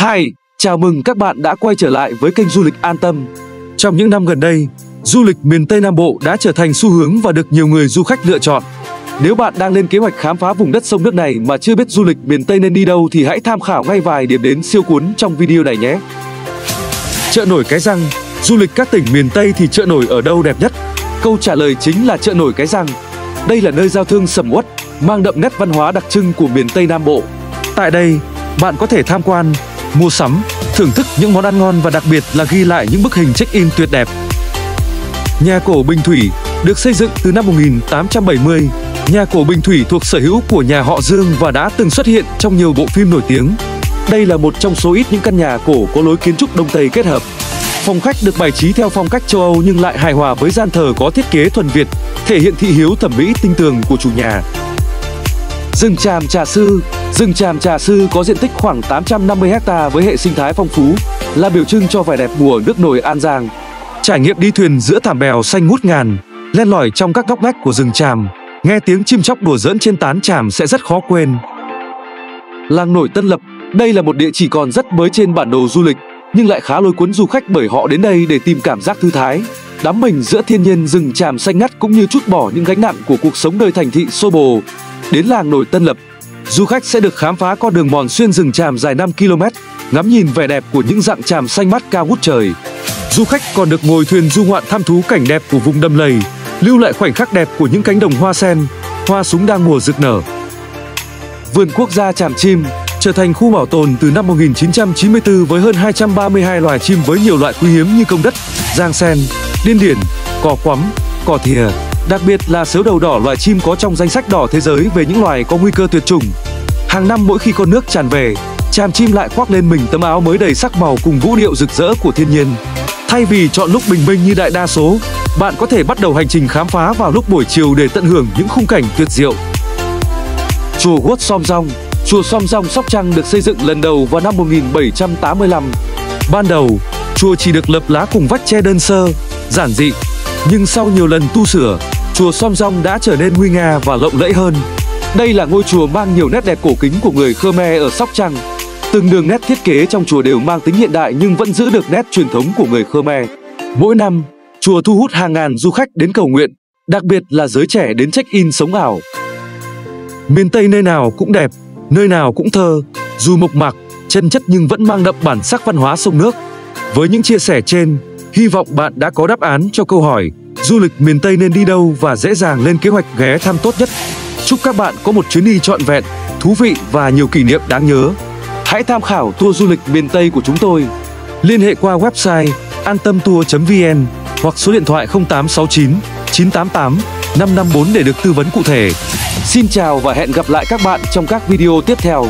Hi, chào mừng các bạn đã quay trở lại với kênh du lịch An Tâm. Trong những năm gần đây, du lịch miền Tây Nam Bộ đã trở thành xu hướng và được nhiều người du khách lựa chọn. Nếu bạn đang lên kế hoạch khám phá vùng đất sông nước này mà chưa biết du lịch miền Tây nên đi đâu thì hãy tham khảo ngay vài điểm đến siêu cuốn trong video này nhé. Chợ nổi Cái Răng Du lịch các tỉnh miền Tây thì chợ nổi ở đâu đẹp nhất? Câu trả lời chính là chợ nổi Cái Răng. Đây là nơi giao thương sầm uất, mang đậm nét văn hóa đặc trưng của miền Tây Nam Bộ. Tại đây, bạn có thể tham quan, mua sắm, thưởng thức những món ăn ngon và đặc biệt là ghi lại những bức hình check-in tuyệt đẹp. Nhà cổ Bình Thủy được xây dựng từ năm 1870. Nhà cổ Bình Thủy thuộc sở hữu của nhà họ Dương và đã từng xuất hiện trong nhiều bộ phim nổi tiếng. Đây là một trong số ít những căn nhà cổ có lối kiến trúc Đông Tây kết hợp. Phòng khách được bài trí theo phong cách châu Âu nhưng lại hài hòa với gian thờ có thiết kế thuần Việt, thể hiện thị hiếu thẩm mỹ tinh tường của chủ nhà. Rừng Tràm Trà Sư Rừng Tràm Trà Sư có diện tích khoảng 850 ha với hệ sinh thái phong phú, là biểu trưng cho vẻ đẹp mùa nước nổi An Giang. Trải nghiệm đi thuyền giữa thảm bèo xanh ngút ngàn, len lỏi trong các góc ngách của rừng tràm, nghe tiếng chim chóc đùa giỡn trên tán tràm sẽ rất khó quên. Làng nổi Tân Lập, đây là một địa chỉ còn rất mới trên bản đồ du lịch, nhưng lại khá lôi cuốn du khách bởi họ đến đây để tìm cảm giác thư thái, đắm mình giữa thiên nhiên rừng tràm xanh ngắt cũng như chút bỏ những gánh nặng của cuộc sống nơi thành thị xô bồ. Đến làng nổi Tân Lập, du khách sẽ được khám phá con đường mòn xuyên rừng tràm dài 5 km, ngắm nhìn vẻ đẹp của những dạng tràm xanh mát cao ngút trời. Du khách còn được ngồi thuyền du ngoạn thăm thú cảnh đẹp của vùng đầm lầy, lưu lại khoảnh khắc đẹp của những cánh đồng hoa sen, hoa súng đang mùa rực nở. Vườn quốc gia Tràm Chim trở thành khu bảo tồn từ năm 1994 với hơn 232 loài chim với nhiều loại quý hiếm như công đất, giang sen, điên điển, cò quắm, cò thìa, Đặc biệt là sếu đầu đỏ loài chim có trong danh sách đỏ thế giới về những loài có nguy cơ tuyệt chủng. Hàng năm mỗi khi con nước tràn về, chàm chim lại khoác lên mình tấm áo mới đầy sắc màu cùng vũ điệu rực rỡ của thiên nhiên. Thay vì chọn lúc bình minh như đại đa số, bạn có thể bắt đầu hành trình khám phá vào lúc buổi chiều để tận hưởng những khung cảnh tuyệt diệu. Chùa Wat Som Rong Chùa Som Rong Sóc Trăng được xây dựng lần đầu vào năm 1785. Ban đầu, chùa chỉ được lập lá cùng vách tre đơn sơ, giản dị, nhưng sau nhiều lần tu sửa, chùa Som Rong đã trở nên nguy nga và lộng lẫy hơn. Đây là ngôi chùa mang nhiều nét đẹp cổ kính của người Khmer ở Sóc Trăng. Từng đường nét thiết kế trong chùa đều mang tính hiện đại nhưng vẫn giữ được nét truyền thống của người Khmer. Mỗi năm, chùa thu hút hàng ngàn du khách đến cầu nguyện, đặc biệt là giới trẻ đến check-in sống ảo. Miền Tây nơi nào cũng đẹp, nơi nào cũng thơ, dù mộc mạc, chân chất nhưng vẫn mang đậm bản sắc văn hóa sông nước. Với những chia sẻ trên, hy vọng bạn đã có đáp án cho câu hỏi du lịch miền Tây nên đi đâu và dễ dàng lên kế hoạch ghé thăm tốt nhất. Chúc các bạn có một chuyến đi trọn vẹn, thú vị và nhiều kỷ niệm đáng nhớ. Hãy tham khảo tour du lịch miền Tây của chúng tôi. Liên hệ qua website antamtour.vn hoặc số điện thoại 0869 988 554 để được tư vấn cụ thể. Xin chào và hẹn gặp lại các bạn trong các video tiếp theo.